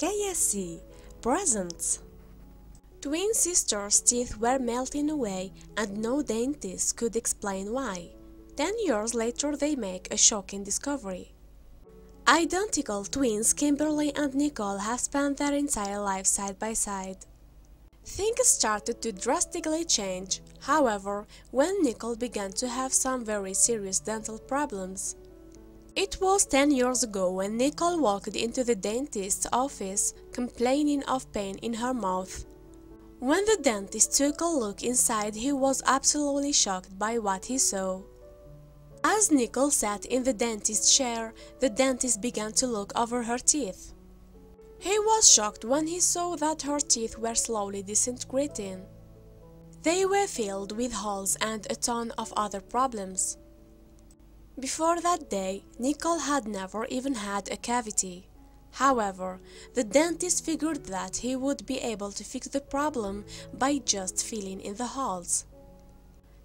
KSC Presents Twin sisters' teeth were melting away and no dentist could explain why. Ten years later they make a shocking discovery. Identical twins Kimberly and Nicole have spent their entire lives side by side. Things started to drastically change, however, when Nicole began to have some very serious dental problems. It was 10 years ago when Nicole walked into the dentist's office complaining of pain in her mouth. When the dentist took a look inside, he was absolutely shocked by what he saw. As Nicole sat in the dentist's chair, the dentist began to look over her teeth. He was shocked when he saw that her teeth were slowly disintegrating. They were filled with holes and a ton of other problems. Before that day, Nicole had never even had a cavity. However, the dentist figured that he would be able to fix the problem by just filling in the holes.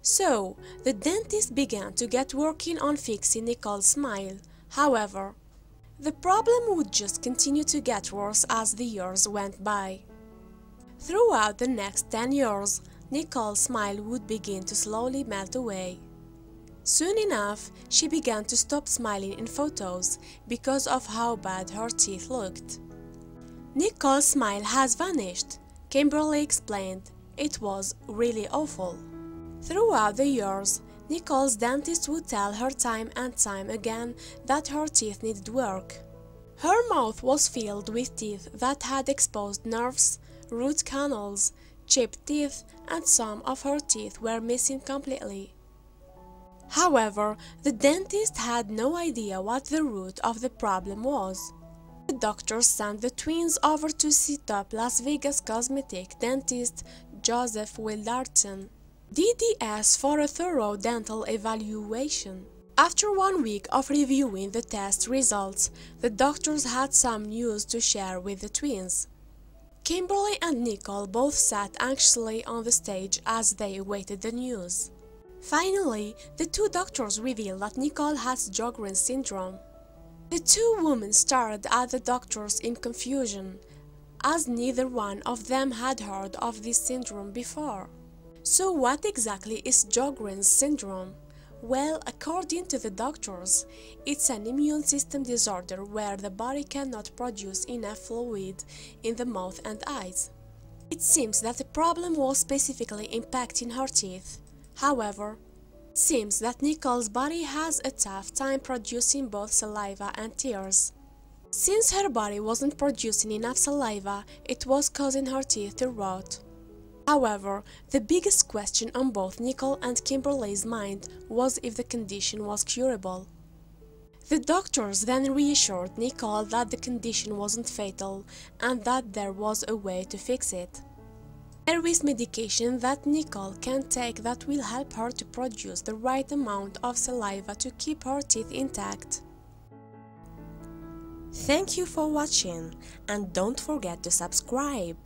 So, the dentist began to get working on fixing Nicole's smile. However, the problem would just continue to get worse as the years went by. Throughout the next 10 years, Nicole's smile would begin to slowly melt away. Soon enough, she began to stop smiling in photos because of how bad her teeth looked. Nicole's smile has vanished, Kimberly explained. It was really awful. Throughout the years, Nicole's dentist would tell her time and time again that her teeth needed work. Her mouth was filled with teeth that had exposed nerves, root canals, chipped teeth, and some of her teeth were missing completely. However, the dentist had no idea what the root of the problem was. The doctor sent the twins over to see top Las Vegas cosmetic dentist Joseph Wildarton, DDS for a thorough dental evaluation. After one week of reviewing the test results, the doctors had some news to share with the twins. Kimberly and Nicole both sat anxiously on the stage as they awaited the news. Finally, the two doctors reveal that Nicole has Sjogren's syndrome. The two women stared at the doctors in confusion, as neither one of them had heard of this syndrome before. So what exactly is Sjogren's syndrome? Well, according to the doctors, it's an immune system disorder where the body cannot produce enough fluid in the mouth and eyes. It seems that the problem was specifically impacting her teeth. However, seems that Nicole's body has a tough time producing both saliva and tears. Since her body wasn't producing enough saliva, it was causing her teeth to rot. However, the biggest question on both Nicole and Kimberly's mind was if the condition was curable. The doctors then reassured Nicole that the condition wasn't fatal and that there was a way to fix it. There is medication that Nicole can take that will help her to produce the right amount of saliva to keep her teeth intact. Thank you for watching and don't forget to subscribe.